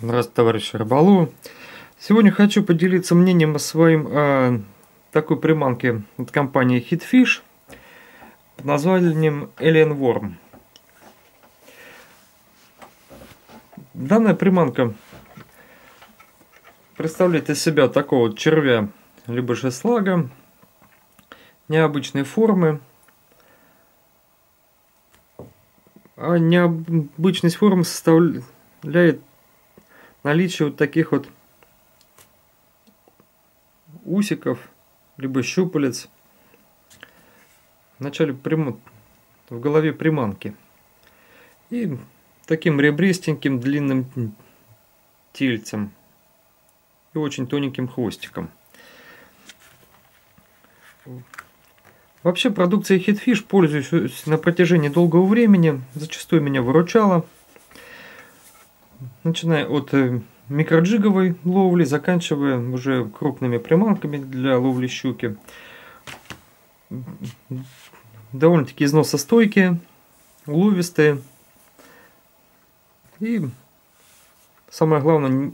Здравствуйте, товарищи рыболовы. Сегодня хочу поделиться мнением о своим о такой приманке от компании Hitfish под названием Alien Worm. Данная приманка представляет из себя такого червя, либо же слага, необычной формы. А необычность формы составляет наличие вот таких вот усиков, либо щупалец в начале в голове приманки. И таким ребристеньким длинным тельцем и очень тоненьким хвостиком. Вообще продукцией Hitfish пользуюсь на протяжении долгого времени, зачастую меня выручала – начиная от э, микроджиговой ловли, заканчивая уже крупными приманками для ловли щуки. Довольно-таки износостойкие, уловистые и, самое главное,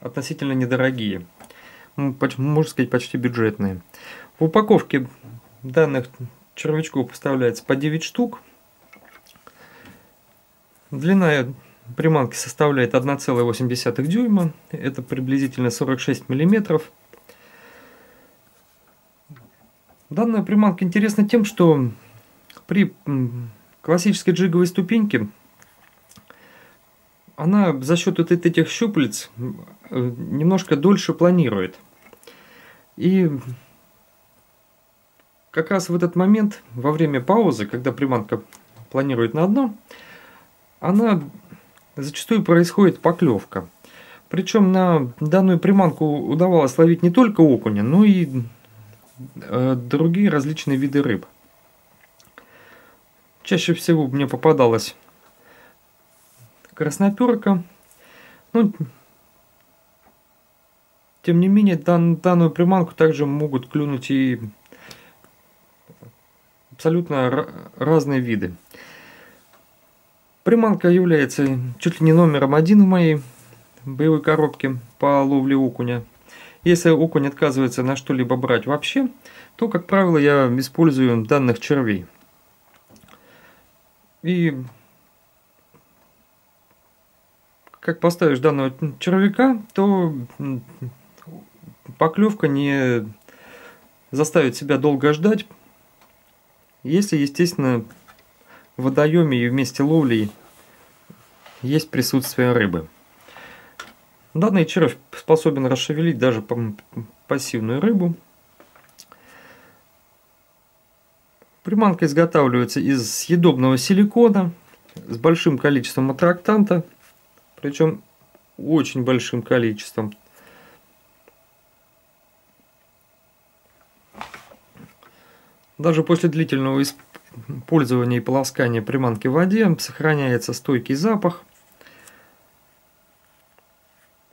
относительно недорогие. Можно сказать, почти бюджетные. В упаковке данных червячков поставляется по 9 штук. Длина Приманки составляет 1,8 дюйма, это приблизительно 46 миллиметров. Данная приманка интересна тем, что при классической джиговой ступеньке она за счет вот этих щупалец э, немножко дольше планирует. И как раз в этот момент, во время паузы, когда приманка планирует на одно, она зачастую происходит поклевка. Причем на данную приманку удавалось ловить не только окуня, но и э, другие различные виды рыб. Чаще всего мне попадалась красноперка. Ну, тем не менее, дан, данную приманку также могут клюнуть и абсолютно разные виды. Приманка является чуть ли не номером один в моей боевой коробке по ловле окуня. Если окунь отказывается на что-либо брать вообще, то, как правило, я использую данных червей. И как поставишь данного червяка, то поклевка не заставит себя долго ждать, если, естественно, в водоеме и вместе ловли есть присутствие рыбы. Данный червь способен расшевелить даже пассивную рыбу. Приманка изготавливается из съедобного силикона с большим количеством аттрактанта, причем очень большим количеством. Даже после длительного пользования и полоскания приманки в воде сохраняется стойкий запах.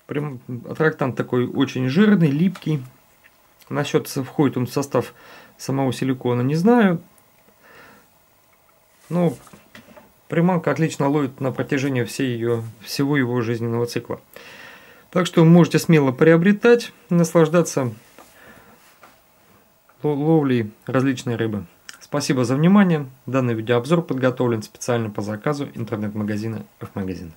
Аттрактант такой очень жирный, липкий. Насчет входит он в состав самого силикона не знаю. Но приманка отлично ловит на протяжении всей ее, всего его жизненного цикла. Так что можете смело приобретать, наслаждаться ловлей различной рыбы. Спасибо за внимание. Данный видеообзор подготовлен специально по заказу интернет-магазина F-магазин.